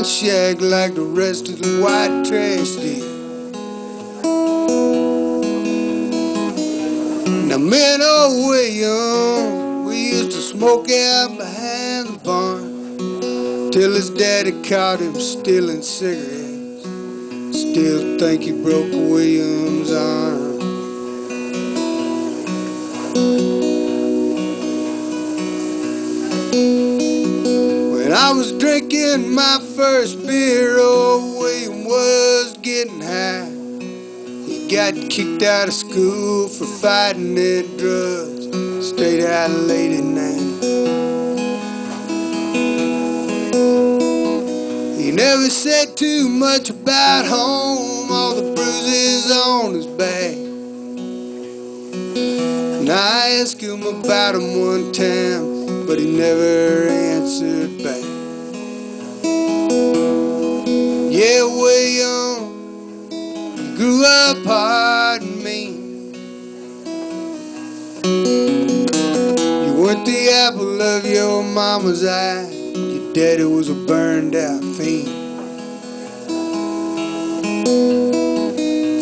pine shack like the rest of the white trash did. Now, and old William, we used to smoke out behind the barn till his daddy caught him stealing cigarettes. Still think he broke William's arm. I was drinking my first beer, old William was getting high. He got kicked out of school for fighting and drugs. Stayed out late at night. He never said too much about home, all the bruises on his back. And I asked him about him one time, but he never answered back. Yeah, William, you grew up hard and mean. You weren't the apple of your mama's eye. Your daddy was a burned out fiend.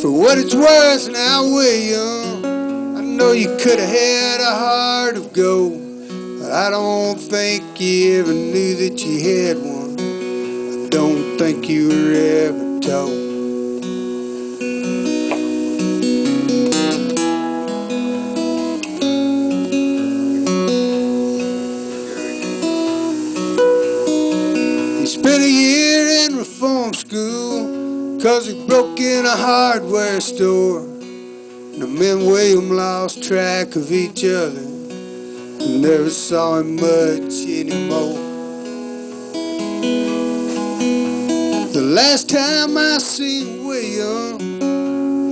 For what it's worth now, William, I know you could have had a heart of gold. But I don't think you ever knew that you had one. I don't think you were ever told. He spent a year in reform school cause he broke in a hardware store. And him and William lost track of each other never saw him much anymore. The last time I seen William,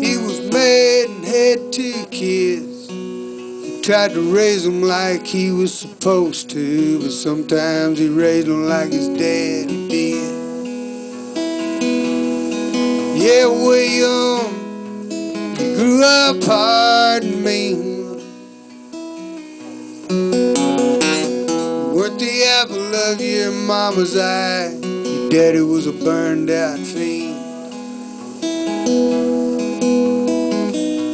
he was married and had two kids. He tried to raise them like he was supposed to, but sometimes he raised them like his daddy did. Yeah, William, you grew up hard and mean. Apple of your mama's eye. Your daddy was a burned out fiend.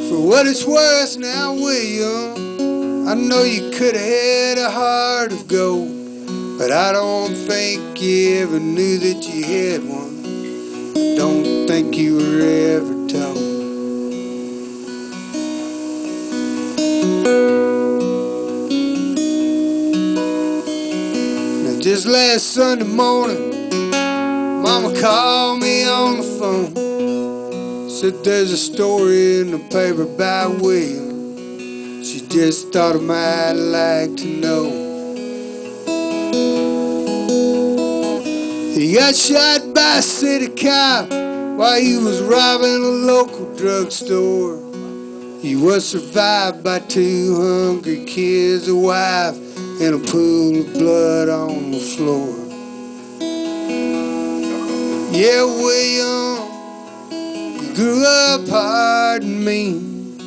For what it's worth now, William, I know you could have had a heart of gold. But I don't think you ever knew that you had one. Don't think you were ever just last Sunday morning, Mama called me on the phone. Said there's a story in the paper about William. She just thought I might like to know. He got shot by a city cop while he was robbing a local drugstore. He was survived by two hungry kids, a wife, and a pool of blood on the floor. Yeah, William, you grew up hard and mean.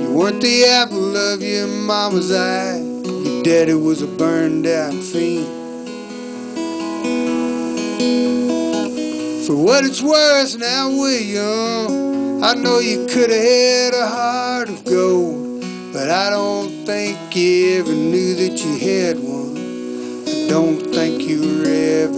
You weren't the apple of your mama's eye. Your daddy was a burned out fiend. For what it's worth now, William, I know you could have had a heart of gold, but I don't think you ever knew that you had one. I don't think you were ever